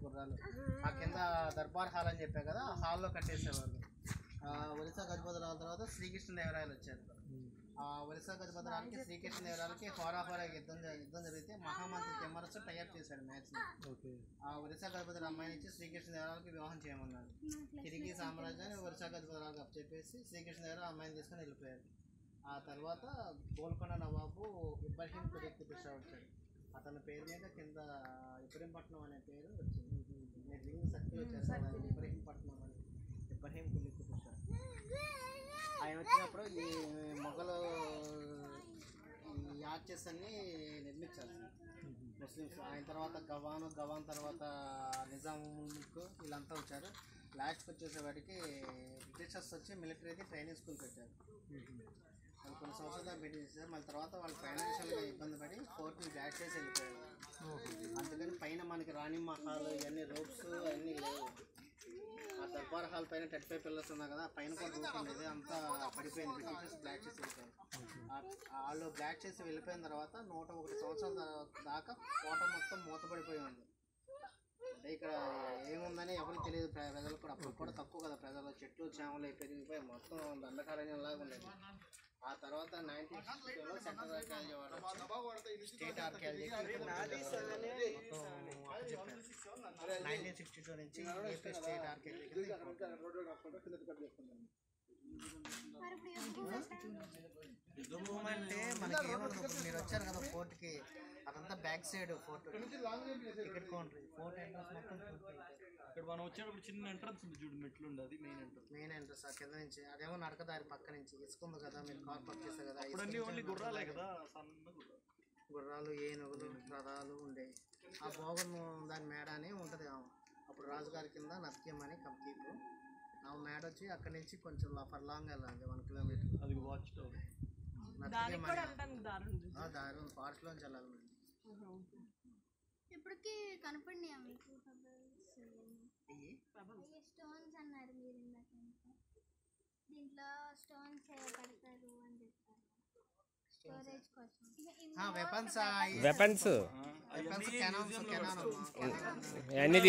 గుర్రాలు. ఆ కింద దర్బార్ హాల్ అని చెప్పా కదా ఆ హాల్లో కట్టేసేవాళ్ళు ఆ, ఒరిస్సా గజపతిరాల తర్వాత శ్రీకృష్ణదేవరాయలు వచ్చారు. ఆ ఒరిస్సా గజపతిరాలకి శ్రీకృష్ణదేవరాయలకి హోరా హోరా యుద్ధం యుద్ధం జరిగితే మహామంత్రి తిమ్మరసు టైప్ చేశాడు మ్యాచ్ ఓకే. ఆ ఒరిస్సా గజపతి అమ్మాయి నుంచి శ్రీకృష్ణదేవరాయలకి వివాహం చేయమన్నాడు తిరిగి సామ్రాజ్యాన్ని ఒరిస్సా గజపతిరాలకు అప్పచెప్పేసి శ్రీకృష్ణదేవరాయ అమ్మాయిని తీసుకొని వెళ్ళిపోయాడు ఆ తర్వాత గోల్కొండ నవాబు ఇబ్రహీం పిషా వచ్చాడు. అతని పేరు మీద కింద ఇబ్రహీంపట్నం అనే పేరు రింగ్ సర్కిల్ వచ్చేస్తారు ఇబ్రహీంపట్నం అని ఇబ్రహీం ఆయన వచ్చినప్పుడు ఈ మొఘలు ఈ ఆర్చెస్ అన్ని నిర్మించారు ముస్లిమ్స్. ఆయన తర్వాత గవాన్ గవాన్ తర్వాత నిజాం వీళ్ళంతా వచ్చారు. లాస్ట్కి వచ్చేసేవాడికి బ్రిటిషర్స్ వచ్చి మిలిటరీది ట్రైనింగ్ స్కూల్ పెట్టారు. వాళ్ళు కొన్ని సంవత్సరాలు పెట్టి చేశారు మళ్ళీ తర్వాత వాళ్ళు ఫైనాన్షియల్గా ఇబ్బంది పడి కోర్టుని బ్యాక్ చేసి వెళ్ళిపోయారు. అందుకని పైన మనకి రాణి మహాల్ ఇవన్నీ రోప్స్ అన్నీ హాల్ పైన థర్టీ ఫైవ్ పిల్లర్స్ ఉన్నాయి కదా పైన కూడా రూప్ ఉండేది అంతా పడిపోయింది బ్లాక్ చేసి వెళ్ళిపోయారు ఆ- వాళ్ళు బ్లాక్ చేసి వెళ్ళిపోయిన తర్వాత నూట ఒకటి సంవత్సరాల దాకా కోట మొత్తం మూతపడిపోయి ఉంది. అంటే ఇక్కడ ఏముందని ఎవరికి తెలియదు ప్ర- ప్రజలకు కూడా. అప్పుడు కూడా తక్కువ కదా ప్రజలు చెట్లు చేమలు పెరిగిపోయి మొత్తం దండకారణ్యంలాగా ఉండేది ఆ తర్వాత నైన్టీన్ సిక్స్టీలో సెంట్రల్ ఆర్కియాలజీ వాళ్ళు state archaeology nineteen sixty two నుంచి ఏపీ స్టేట్ భూమి అంటే మనకి మీరు వచ్చారు కదా ఫోర్ట్కి అదంతా back side fort ticket counter fort entrance మొత్తం ఇక్కడ మనం వచ్చేటప్పుడు చిన్న ఎంట్రన్స్ ఉంది చూడు మెట్లు ఉంది అది మెయిన్ ఎంట్రన్స్ మెయిన్ ఎంట్రన్స్ ఆ కింద నుంచి. అదేమో నడక దారి పక్క నుంచి. ఇసుకుంది కదా మీరు కార్ పార్క్ చేస్తారు కదా ఇప్పుడు అన్ని ఓన్లీ గుర్రాలే కదా గుర్రాలు. ఏనుగులు రథాలు ఉండేవి ఆ భోగం దాని మేడ అని ఉంటుంది అప్పుడు రాజుగారి కింద నత్యం అని కంప్లీట్. ఆ మేడ వచ్చి అక్కడి నుంచి కొంచెం ఫర్ లాంగ్ వెళ్ళాలి వన్ కిలోమీటర్. అది వాచ్ టవర్ దారి ఉంది వెళ్ళాలి ఇప్పటికి కనపడినాయా స్టోన్స్ అన్నారు మీరు ఇందాక ఇంకా. దీంట్లో స్టోన్స్ పెడతారు అని చెప్పారు. స్టోరేజ్ కోసం. Weapons weapons weapons cannons cannon అన్ని